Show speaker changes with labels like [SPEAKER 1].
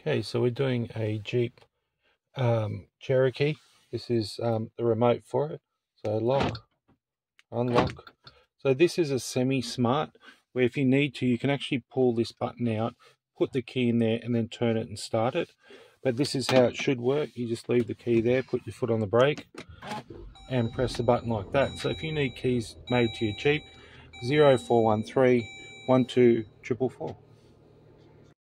[SPEAKER 1] Okay, so we're doing a Jeep um, Cherokee. This is um, the remote for it. So lock, unlock. So this is a semi-smart where if you need to, you can actually pull this button out, put the key in there and then turn it and start it. But this is how it should work. You just leave the key there, put your foot on the brake and press the button like that. So if you need keys made to your Jeep, 0413 12